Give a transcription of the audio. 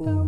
Oh.